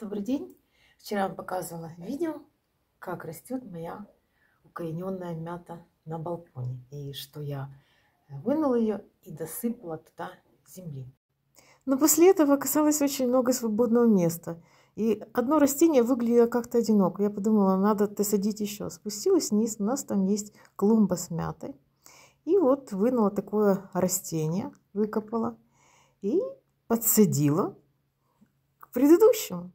Добрый день! Вчера вам показывала видео, как растет моя укорененная мята на балконе. И что я вынула ее и досыпала туда земли. Но после этого оказалось очень много свободного места. И одно растение выглядело как-то одиноко. Я подумала, надо досадить еще. Спустилась вниз, у нас там есть клумба с мятой. И вот вынула такое растение, выкопала и подсадила к предыдущему.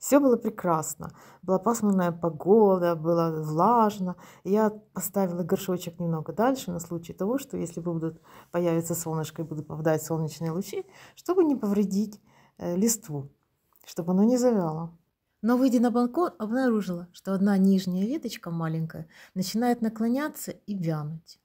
Все было прекрасно. Была пасмурная погода, было влажно. Я поставила горшочек немного дальше на случай того, что если будут появиться солнышко и будут попадать солнечные лучи, чтобы не повредить э, листву, чтобы оно не завяло. Но выйдя на балкон, обнаружила, что одна нижняя веточка маленькая начинает наклоняться и вянуть.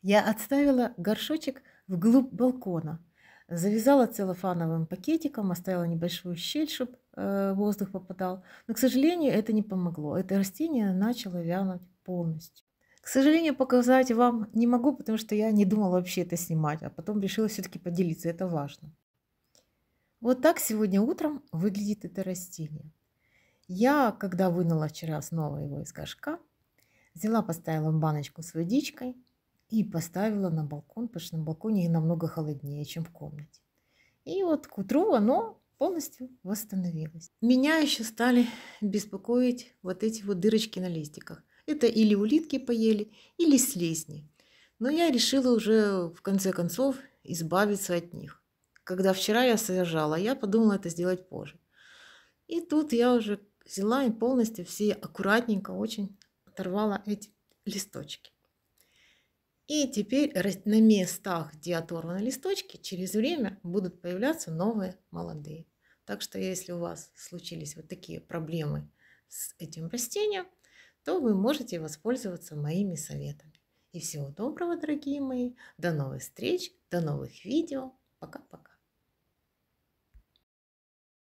Я отставила горшочек вглубь балкона – Завязала целлофановым пакетиком, оставила небольшую щель, чтобы э, воздух попадал. Но, к сожалению, это не помогло. Это растение начало вянуть полностью. К сожалению, показать вам не могу, потому что я не думала вообще это снимать, а потом решила все-таки поделиться, это важно. Вот так сегодня утром выглядит это растение. Я, когда вынула вчера снова его из горшка, взяла, поставила баночку с водичкой – и поставила на балкон, потому что на балконе намного холоднее, чем в комнате. И вот к утру оно полностью восстановилось. Меня еще стали беспокоить вот эти вот дырочки на листиках. Это или улитки поели, или слизни. Но я решила уже в конце концов избавиться от них. Когда вчера я сажала, я подумала это сделать позже. И тут я уже взяла и полностью все аккуратненько очень оторвала эти листочки. И теперь на местах, где оторваны листочки, через время будут появляться новые молодые. Так что если у вас случились вот такие проблемы с этим растением, то вы можете воспользоваться моими советами. И всего доброго, дорогие мои. До новых встреч, до новых видео. Пока-пока.